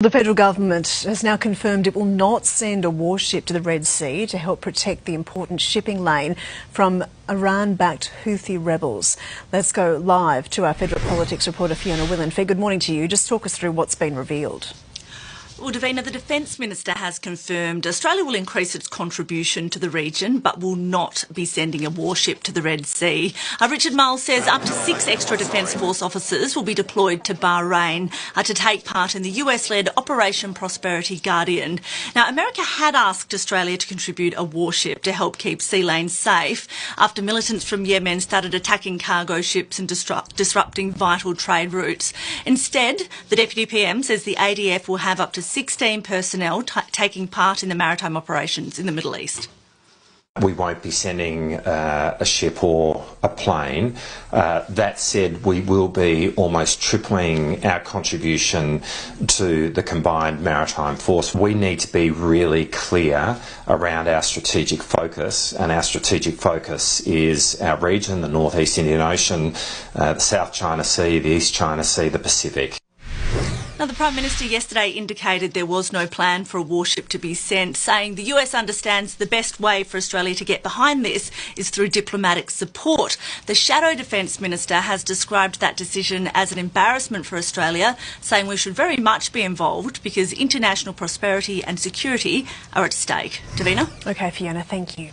The federal government has now confirmed it will not send a warship to the Red Sea to help protect the important shipping lane from Iran backed Houthi rebels. Let's go live to our federal politics reporter Fiona Willan. Good morning to you. Just talk us through what's been revealed. Well, Davina, the Defence Minister has confirmed Australia will increase its contribution to the region but will not be sending a warship to the Red Sea. Uh, Richard Marles says up to six extra Defence Force officers will be deployed to Bahrain uh, to take part in the US led Operation Prosperity Guardian. Now, America had asked Australia to contribute a warship to help keep sea lanes safe after militants from Yemen started attacking cargo ships and disrupt- disrupting vital trade routes. Instead, the Deputy PM says the ADF will have up to 16 personnel t- taking part in the maritime operations in the Middle East. We won't be sending uh, a ship or a plane. Uh, that said, we will be almost tripling our contribution to the combined maritime force. We need to be really clear around our strategic focus, and our strategic focus is our region, the Northeast Indian Ocean, uh, the South China Sea, the East China Sea, the Pacific. Now, the Prime Minister yesterday indicated there was no plan for a warship to be sent, saying the US understands the best way for Australia to get behind this is through diplomatic support. The Shadow Defence Minister has described that decision as an embarrassment for Australia, saying we should very much be involved because international prosperity and security are at stake. Davina? Okay, Fiona, thank you.